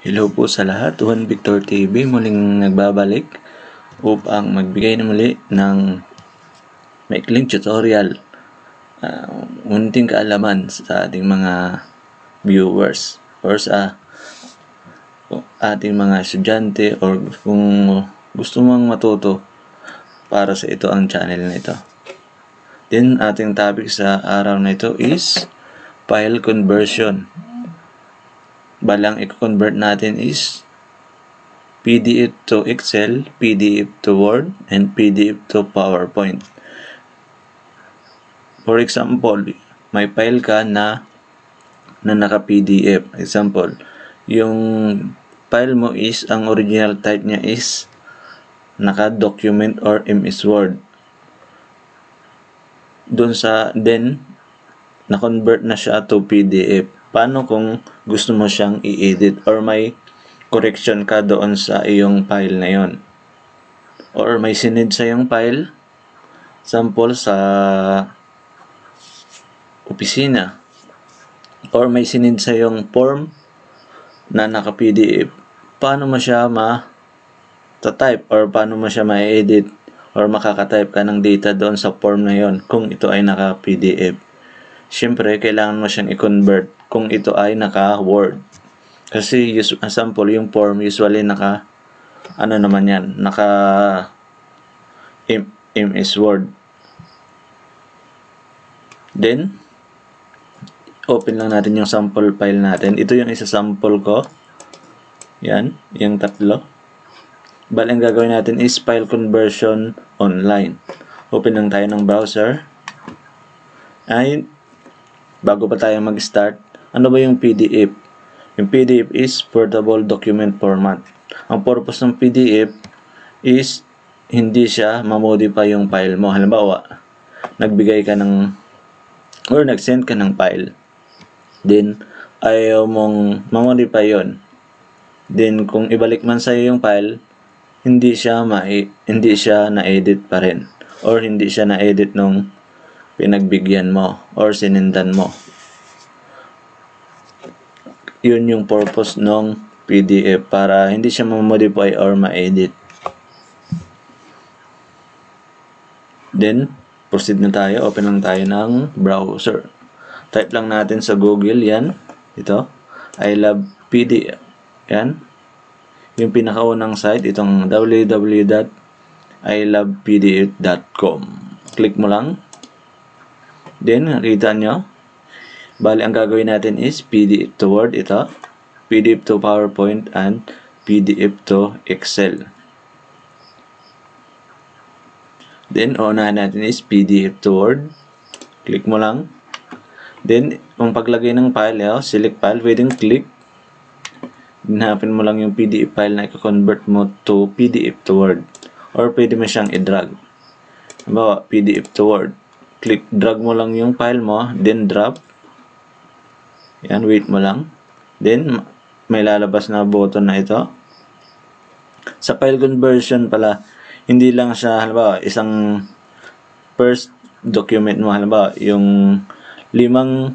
Hello po sa lahat, Juan Victor TV muling nagbabalik upang magbigay na muli ng maikling tutorial. Uh, unting kaalaman sa ating mga viewers or sa ating mga estudyante or kung gusto mong matuto para sa ito ang channel na ito. Then ating topic sa araw na ito is file conversion balang i-convert natin is PDF to Excel, PDF to Word, and PDF to PowerPoint. For example, may file ka na na naka-PDF. Example, yung file mo is, ang original type niya is naka-document or MS Word. Doon sa, then, na-convert na siya to PDF paano kung gusto mo siyang i-edit or may correction ka doon sa iyong file na yon or may sinid sa iyong file. Sample sa opisina. Or may sinid sa iyong form na naka PDF paano mo siya ma type or paano mo siya ma-edit or makaka-type ka ng data doon sa form na yon kung ito ay naka PDF syempre kailangan mo siyang i-convert kung ito ay naka-Word. Kasi use, sample, yung form usually naka ano naman yan, naka MS Word. Then, open lang natin yung sample file natin. Ito yung isa sample ko. Yan, yung tatlo. Bali, ang gagawin natin is file conversion online. Open lang tayo ng browser. Ay, bago pa tayo mag-start, ano ba yung PDF? Yung PDF is portable document format. Ang purpose ng PDF is hindi siya mamodify yung file mo. Halimbawa, nagbigay ka ng or nag-send ka ng file. Then, ayaw mong mamodify yon. Then, kung ibalik man sa'yo yung file, hindi siya ma hindi siya na-edit pa rin or hindi siya na-edit nung pinagbigyan mo or sinindan mo. Yun yung purpose ng PDF para hindi siya ma-modify or ma-edit. Then, proceed na tayo. Open lang tayo ng browser. Type lang natin sa Google yan. Ito. I love PDF. Yan. Yung pinakaunang site, itong www.ilovepdf.com. Click mo lang. Then, nakita nyo. Bali, ang gagawin natin is PDF to Word, ito. PDF to PowerPoint, and PDF to Excel. Then, unahan natin is PDF to Word. Click mo lang. Then, kung paglagay ng file, oh, select file, pwedeng click. Hinapin mo lang yung PDF file na i-convert mo to PDF to Word. Or pwede mo siyang i-drag. Halimbawa, PDF to Word click, drag mo lang yung file mo, then drop. Yan, wait mo lang. Then, may lalabas na button na ito. Sa file conversion pala, hindi lang siya, halimbawa, isang first document mo, halimbawa, yung limang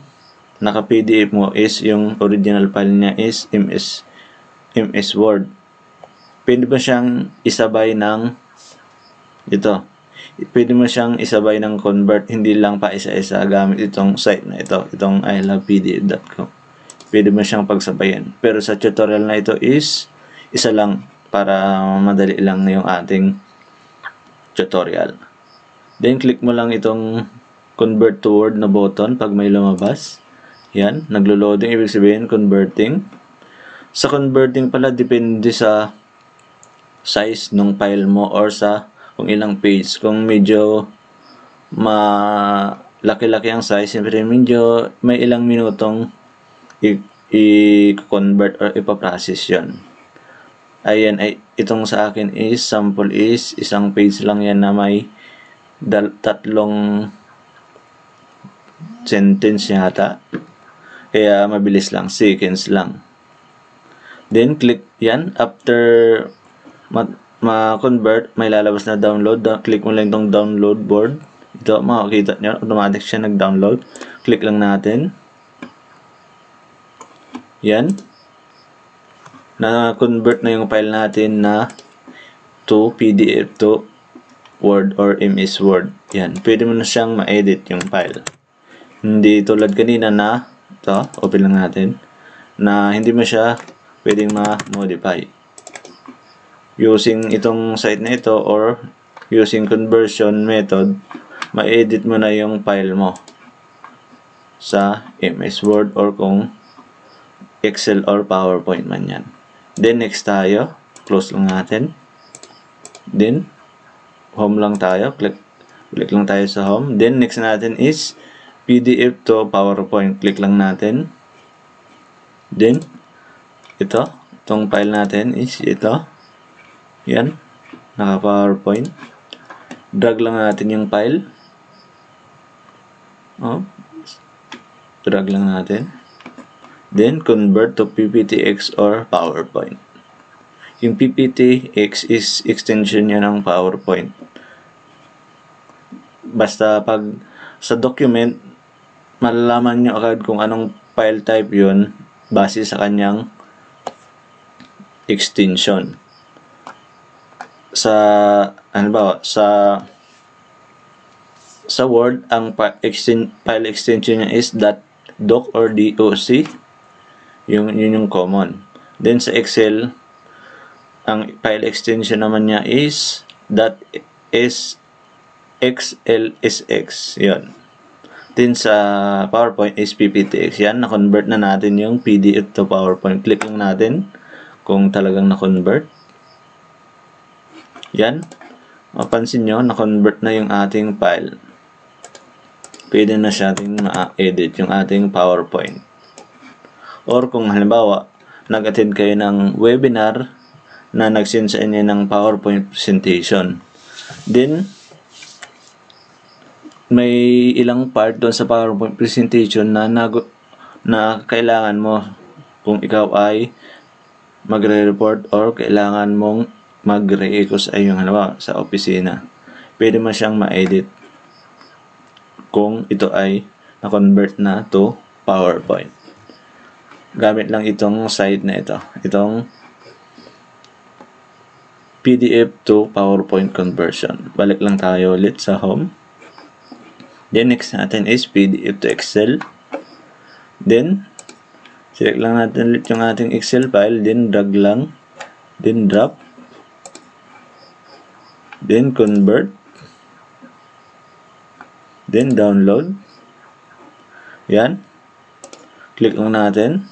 naka-PDF mo is yung original file niya is MS, MS Word. Pwede ba siyang isabay ng ito, pwede mo siyang isabay ng convert, hindi lang pa isa-isa gamit itong site na ito, itong ilovepdf.com. Pwede mo siyang pagsabayan. Pero sa tutorial na ito is isa lang para madali lang na yung ating tutorial. Then, click mo lang itong convert to word na button pag may lumabas. Yan, naglo-loading, ibig sabihin converting. Sa converting pala, depende sa size ng file mo or sa kung ilang page. Kung medyo malaki-laki ang size, siyempre medyo may ilang minutong i-convert or ipaprocess yon. Ayan, ay, itong sa akin is, sample is, isang page lang yan na may dal tatlong sentence yata. Kaya mabilis lang, seconds lang. Then, click yan. After ma-convert, may lalabas na download. Click mo lang itong download board. Ito, makikita nyo, automatic siya nag-download. Click lang natin. Yan. na-convert na yung file natin na to PDF to Word or MS Word. Yan. Pwede mo na siyang ma-edit yung file. Hindi tulad kanina na, ito, open lang natin, na hindi mo siya pwedeng ma-modify. Using itong site na ito or using conversion method, ma-edit mo na yung file mo sa MS Word or kung Excel or PowerPoint man yan. Then next tayo, close lang natin. Then home lang tayo. Click, click lang tayo sa home. Then, next natin is PDF to PowerPoint. Click lang natin. Then, ito. Itong file natin is ito. Yan. Naka-PowerPoint. Drag lang natin yung file. Oh. Drag lang natin. Then, convert to PPTX or PowerPoint. Yung PPTX is extension niya ng PowerPoint. Basta pag sa document, malalaman nyo agad kung anong file type yun base sa kanyang extension. Sa, ano ba, sa sa Word, ang file extension niya is .doc or .doc. Yung, yun yung common. Then sa Excel, ang file extension naman niya is XLSX. Yan. Then sa PowerPoint is PPTX. Yan, na-convert na natin yung PDF to PowerPoint. Click lang natin kung talagang na-convert. Yan. Mapansin nyo, na-convert na yung ating file. Pwede na siya ating ma-edit yung ating PowerPoint. Or kung halimbawa, nag-attend kayo ng webinar na nag-send sa inyo ng PowerPoint presentation. Then, may ilang part doon sa PowerPoint presentation na nago, na kailangan mo kung ikaw ay magre-report or kailangan mong magre-echo sa iyong halawa sa opisina. Pwede mo siyang ma-edit kung ito ay na-convert na to PowerPoint. Gamit lang itong site na ito. Itong PDF to PowerPoint conversion. Balik lang tayo ulit sa home. Then, next natin is PDF to Excel. Then, select lang natin ulit yung ating Excel file. Then, drag lang. Then, drop. Then, convert. Then, download. Yan. Click lang natin.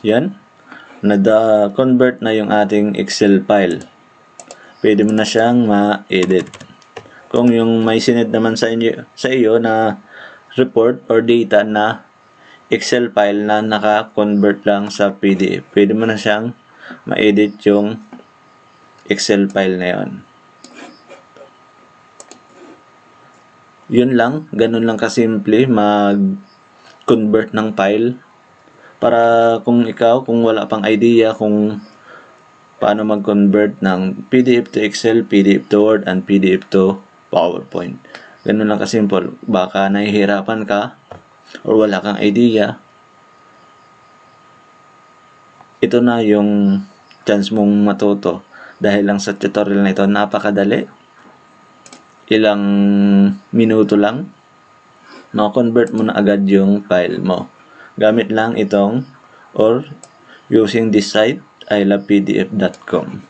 Yan. Nada-convert na yung ating Excel file. Pwede mo na siyang ma-edit. Kung yung may sinid naman sa inyo sa iyo na report or data na Excel file na naka-convert lang sa PDF. Pwede mo na siyang ma-edit yung Excel file na yon. Yun lang, ganun lang kasimple mag-convert ng file para kung ikaw, kung wala pang idea kung paano mag-convert ng PDF to Excel, PDF to Word, and PDF to PowerPoint. Ganun lang kasimple. Baka nahihirapan ka or wala kang idea. Ito na yung chance mong matuto. Dahil lang sa tutorial na ito, napakadali. Ilang minuto lang, na-convert mo na agad yung file mo. Gamit lang itong or using this site, ilovepdf.com.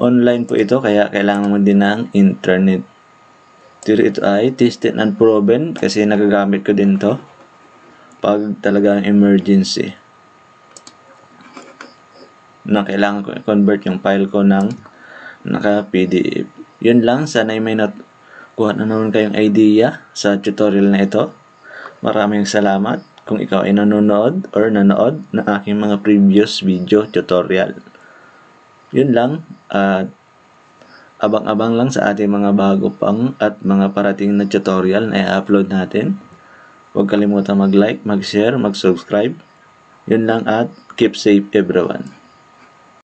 Online po ito, kaya kailangan mo din ng internet Pero ito ay tested and proven kasi nagagamit ko din to pag talagang emergency na kailangan ko i-convert yung file ko ng naka-PDF. Yun lang, sana may not kuha na naman kayong idea sa tutorial na ito. Maraming salamat kung ikaw ay nanonood or nanood ng aking mga previous video tutorial. Yun lang, at uh, abang-abang lang sa ating mga bago pang at mga parating na tutorial na i-upload natin. Huwag kalimutan mag-like, mag-share, mag-subscribe. Yun lang at keep safe everyone.